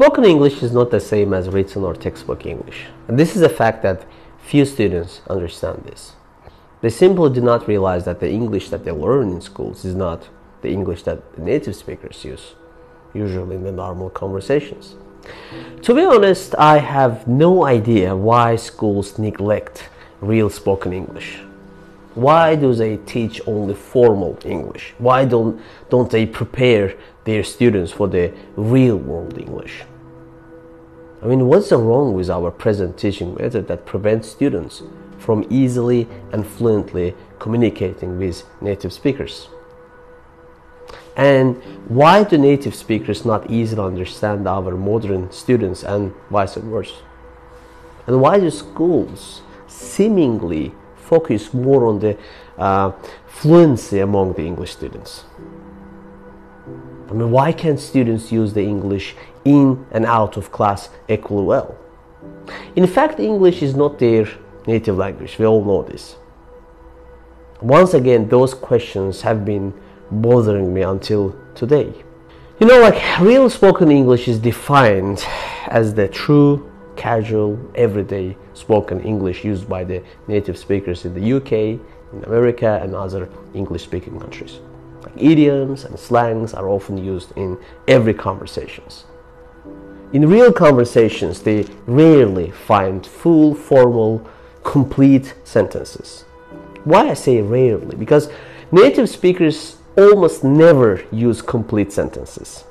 Spoken English is not the same as written or textbook English. And this is a fact that few students understand this. They simply do not realize that the English that they learn in schools is not the English that the native speakers use, usually in the normal conversations. To be honest, I have no idea why schools neglect real spoken English. Why do they teach only formal English? Why don't, don't they prepare their students for the real world English? I mean, what's wrong with our present teaching method that prevents students from easily and fluently communicating with native speakers? And why do native speakers not easily understand our modern students and vice versa? And why do schools seemingly focus more on the uh, fluency among the English students? I mean, why can't students use the English in and out of class equally well? In fact, English is not their native language. We all know this. Once again, those questions have been bothering me until today. You know, like real spoken English is defined as the true, casual, everyday spoken English used by the native speakers in the UK, in America, and other English speaking countries. Idioms and slangs are often used in every conversations. In real conversations, they rarely find full, formal, complete sentences. Why I say rarely? Because native speakers almost never use complete sentences.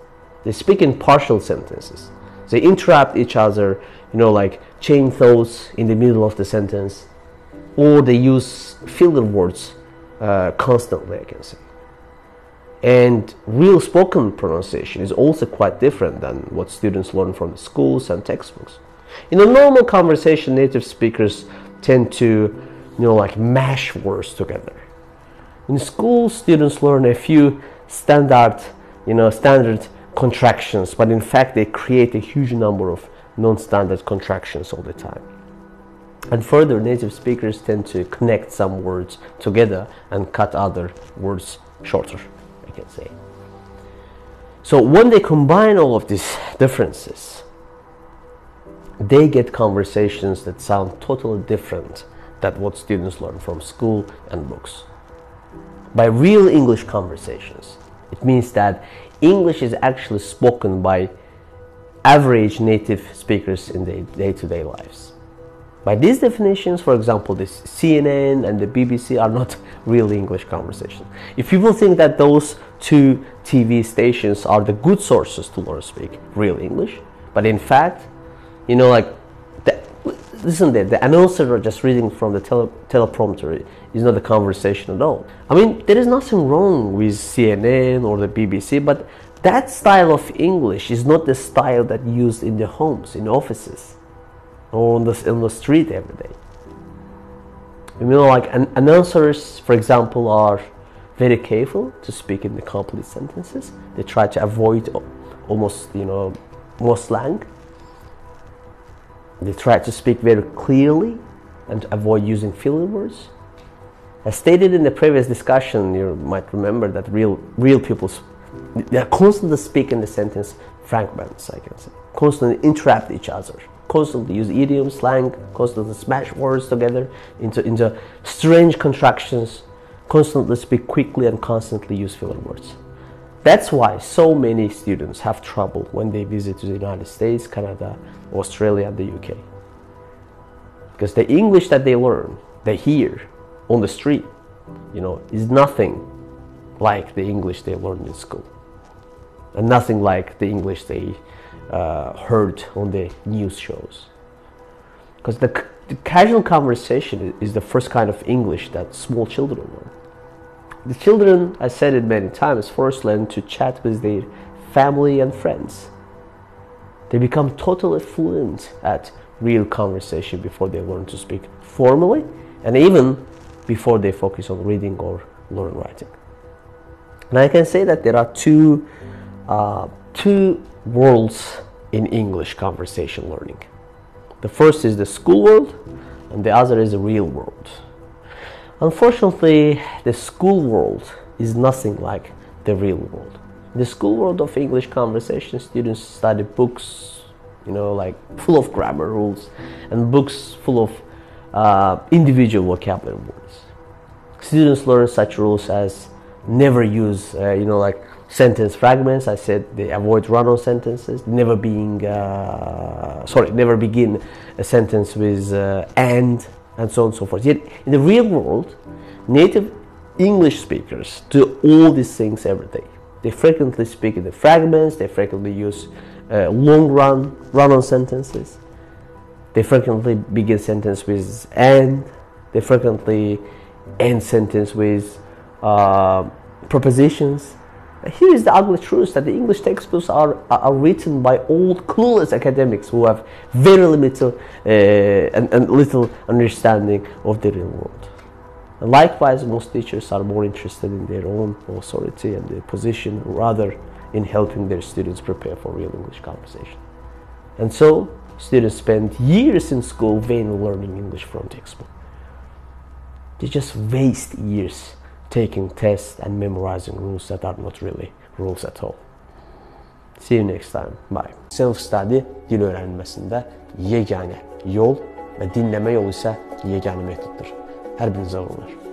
They speak in partial sentences. They interrupt each other, you know, like chain thoughts in the middle of the sentence, or they use filler words uh, constantly, I can say. And real spoken pronunciation is also quite different than what students learn from schools and textbooks. In a normal conversation, native speakers tend to, you know, like mash words together in school, students learn a few standard, you know, standard contractions, but in fact they create a huge number of non-standard contractions all the time. And further, native speakers tend to connect some words together and cut other words shorter, I can say. So when they combine all of these differences, they get conversations that sound totally different than what students learn from school and books by real English conversations. It means that English is actually spoken by average native speakers in their day-to-day lives. By these definitions, for example, this CNN and the BBC are not real English conversations. If people think that those two TV stations are the good sources to learn to speak real English, but in fact, you know, like listen there, the announcer just reading from the tele teleprompter is not a conversation at all. I mean, there is nothing wrong with CNN or the BBC, but that style of English is not the style that used in the homes, in offices, on the, on the street every day. You know, like an, announcers, for example, are very careful to speak in the complete sentences. They try to avoid almost, you know, more slang they try to speak very clearly and avoid using filler words. As stated in the previous discussion, you might remember that real, real people they are constantly speaking the sentence fragments, I can say. Constantly interrupt each other. Constantly use idioms, slang, constantly smash words together into, into strange contractions. Constantly speak quickly and constantly use filler words. That's why so many students have trouble when they visit the United States, Canada, Australia, the UK. Because the English that they learn, they hear on the street, you know, is nothing like the English they learned in school. And nothing like the English they uh, heard on the news shows. Because the, the casual conversation is the first kind of English that small children learn. The children, I said it many times, first learn to chat with their family and friends. They become totally fluent at real conversation before they learn to speak formally and even before they focus on reading or learn writing. And I can say that there are two, uh, two worlds in English conversation learning. The first is the school world and the other is the real world. Unfortunately, the school world is nothing like the real world. The school world of English conversation, students study books, you know, like full of grammar rules, and books full of uh, individual vocabulary words. Students learn such rules as never use, uh, you know, like sentence fragments. I said they avoid run-on sentences, never being, uh, sorry, never begin a sentence with uh, and, and so on and so forth. Yet in the real world, native English speakers do all these things every day. They frequently speak in the fragments, they frequently use uh, long run, run on sentences. They frequently begin sentence with and, they frequently end sentence with uh, prepositions. Here is the ugly truth that the English textbooks are, are written by old clueless academics who have very limited uh, and, and little understanding of the real world. And likewise, most teachers are more interested in their own authority and their position rather in helping their students prepare for real English conversation. And so, students spend years in school vainly learning English from textbook. They just waste years taking tests and memorizing rules that are not really rules at all. See you next time. Bye. Self-study dil öğrenmesinde yegane yol ve dinleme yolu ise yegane metottur. Her birinize uğurlar.